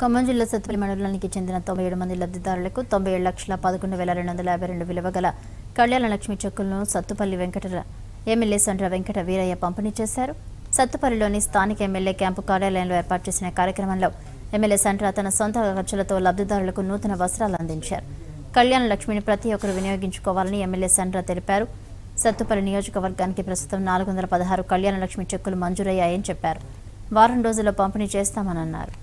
ఖమ్మం జిల్లా సత్తుపల్లి మండలానికి చెందిన తొంభై ఏడు మంది లబ్ధిదారులకు తొంభై ఏడు లక్షల పదకొండు వేల రెండు వందల యాభై రెండు విలువ గల కళ్యాణ లక్ష్మి చెక్కులను సత్తుపల్లి వెంకట ఎమ్మెల్యే సండ్ర వెంకట వీరయ్య పంపిణీ చేశారు. సత్తుపల్లిలోని స్థానిక ఎమ్మెల్యే క్యాంపు కార్యాలయంలో ఏర్పాటు చేసిన కార్యక్రమంలో ఎమ్మెల్యే సండ్ర తన సొంత ఖర్చులతో లబ్ధిదారులకు నూతన వస్త్రాలు అందించారు. కళ్యాణ లక్ష్మిని ప్రతి ఒక్కరు వినియోగించుకోవాలని ఎమ్మెల్యే సండ్ర తెలిపారు. సత్తుపల్లి నియోజకవర్గానికి ప్రస్తుతం నాలుగు వందల పదహారు కళ్యాణ లక్ష్మి చెక్కులు మంజూరయ్యాయని చెప్పారు. వారం రోజుల్లో పంపిణీ చేస్తామని అన్నారు.